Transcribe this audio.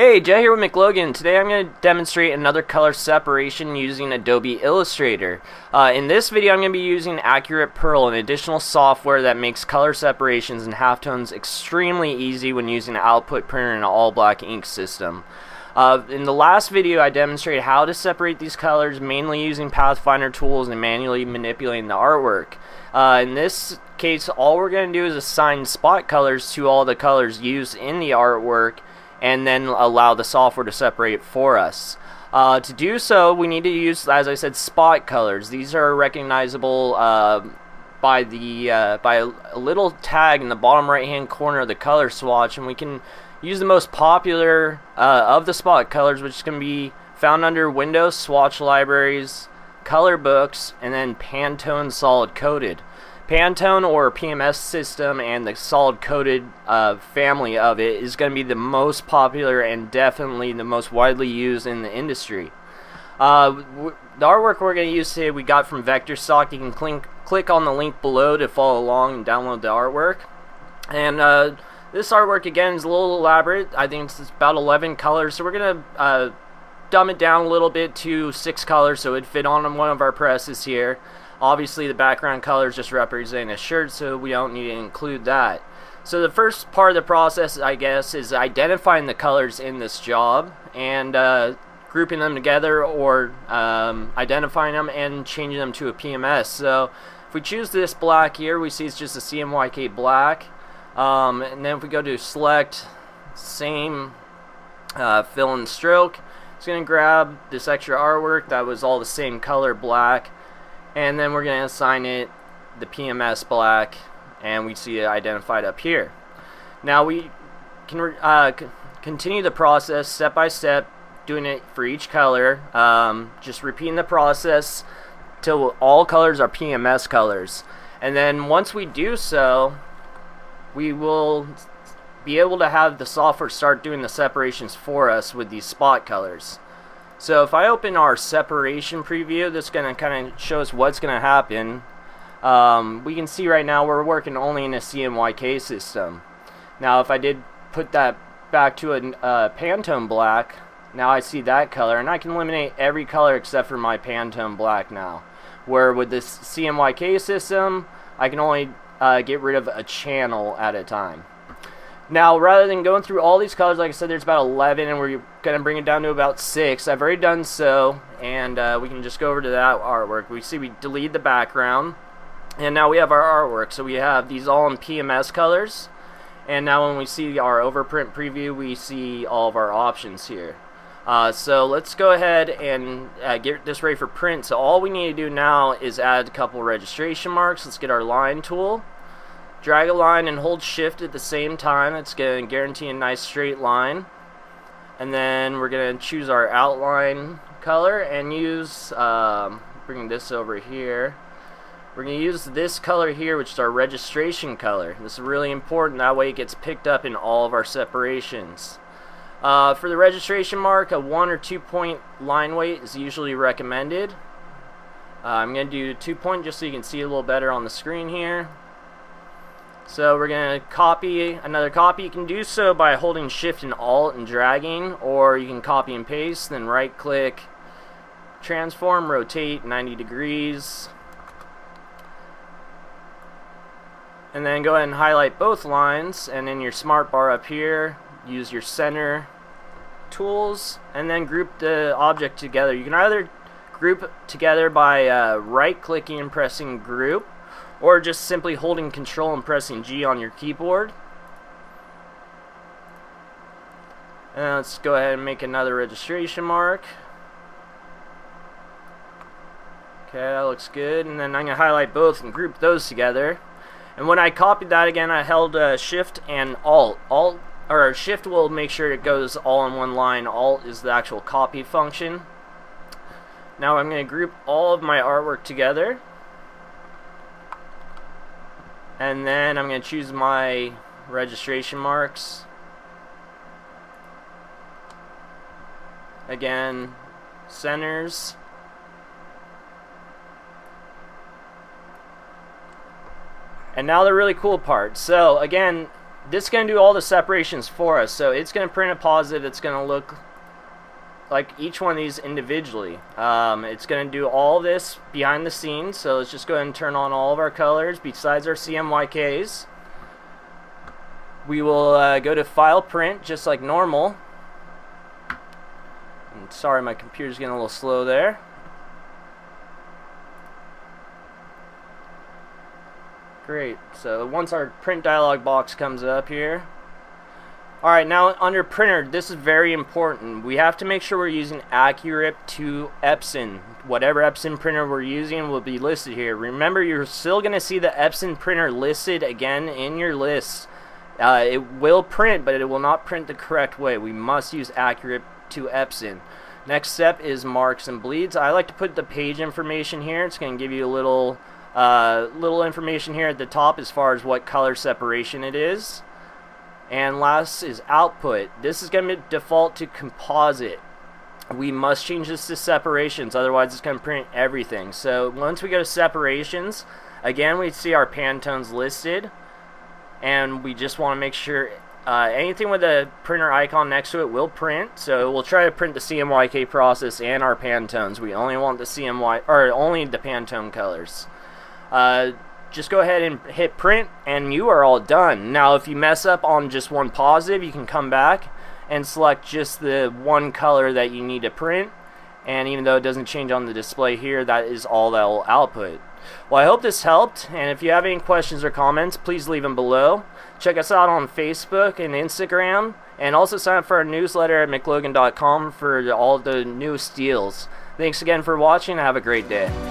Hey, Jay here with McLogan. Today I'm going to demonstrate another color separation using Adobe Illustrator. Uh, in this video I'm going to be using AccuRIP Pearl, an additional software that makes color separations and halftones extremely easy when using an output printer and an all-black ink system. Uh, in the last video I demonstrated how to separate these colors mainly using Pathfinder tools and manually manipulating the artwork. Uh, in this case all we're going to do is assign spot colors to all the colors used in the artwork and then allow the software to separate for us. Uh, to do so, we need to use, as I said, spot colors. These are recognizable uh, by the uh, by a little tag in the bottom right-hand corner of the color swatch, and we can use the most popular uh, of the spot colors, which can be found under Windows Swatch Libraries, Color Books, and then Pantone Solid Coated. Pantone or PMS system and the solid coated uh, family of it is going to be the most popular and definitely the most widely used in the industry. Uh, the artwork we're going to use today we got from VectorStock. You can click, click on the link below to follow along and download the artwork. And uh, this artwork again is a little elaborate. I think it's about 11 colors, so we're going to uh, dumb it down a little bit to six colors so it'd fit on one of our presses here. Obviously the background color is just representing a shirt so we don't need to include that. So the first part of the process I guess is identifying the colors in this job and uh, grouping them together or um, identifying them and changing them to a PMS. So if we choose this black here we see it's just a CMYK black um, and then if we go to select same uh, fill and stroke it's going to grab this extra artwork that was all the same color black and then we're going to assign it the PMS black and we see it identified up here. Now we can uh, continue the process step by step doing it for each color um, just repeating the process till all colors are PMS colors and then once we do so we will be able to have the software start doing the separations for us with these spot colors. So if I open our separation preview, this is going to kind of show us what's going to happen. Um, we can see right now we're working only in a CMYK system. Now if I did put that back to a uh, Pantone black, now I see that color, and I can eliminate every color except for my Pantone black now. Where with this CMYK system, I can only uh, get rid of a channel at a time. Now, rather than going through all these colors, like I said, there's about 11, and we're going to bring it down to about 6. I've already done so, and uh, we can just go over to that artwork. We see we delete the background, and now we have our artwork. So we have these all in PMS colors, and now when we see our overprint preview, we see all of our options here. Uh, so let's go ahead and uh, get this ready for print. So all we need to do now is add a couple registration marks. Let's get our line tool drag a line and hold shift at the same time it's going to guarantee a nice straight line. And then we're going to choose our outline color and use um, bring this over here. We're going to use this color here which is our registration color. This is really important that way it gets picked up in all of our separations. Uh, for the registration mark a one or two point line weight is usually recommended. Uh, I'm going to do two point just so you can see a little better on the screen here so we're going to copy another copy. You can do so by holding shift and alt and dragging or you can copy and paste then right click transform rotate 90 degrees and then go ahead and highlight both lines and in your smart bar up here use your center tools and then group the object together. You can either group together by uh, right clicking and pressing group or just simply holding control and pressing G on your keyboard. And let's go ahead and make another registration mark. Okay, that looks good. And then I'm going to highlight both and group those together. And when I copied that again, I held uh, Shift and Alt. Alt or Shift will make sure it goes all in one line. Alt is the actual copy function. Now I'm going to group all of my artwork together and then I'm going to choose my registration marks. Again centers. And now the really cool part. So again this is going to do all the separations for us. So it's going to print a positive that's going to look like each one of these individually. Um, it's going to do all this behind the scenes. So let's just go ahead and turn on all of our colors besides our CMYKs. We will uh, go to file print just like normal. And sorry, my computer's getting a little slow there. Great. So once our print dialog box comes up here, Alright, now under printer, this is very important. We have to make sure we're using AccuRIP to Epson. Whatever Epson printer we're using will be listed here. Remember, you're still going to see the Epson printer listed again in your list. Uh, it will print, but it will not print the correct way. We must use AccuRIP to Epson. Next step is marks and bleeds. I like to put the page information here. It's going to give you a little, uh, little information here at the top as far as what color separation it is. And last is output. This is going to default to composite. We must change this to separations, otherwise it's going to print everything. So once we go to separations, again we see our Pantones listed. And we just want to make sure uh, anything with a printer icon next to it will print. So we'll try to print the CMYK process and our Pantones. We only want the CMY, or only the Pantone colors. Uh, just go ahead and hit print and you are all done. Now if you mess up on just one positive you can come back and select just the one color that you need to print and even though it doesn't change on the display here that is all that will output. Well I hope this helped and if you have any questions or comments please leave them below. Check us out on Facebook and Instagram and also sign up for our newsletter at mclogan.com for all the newest deals. Thanks again for watching have a great day.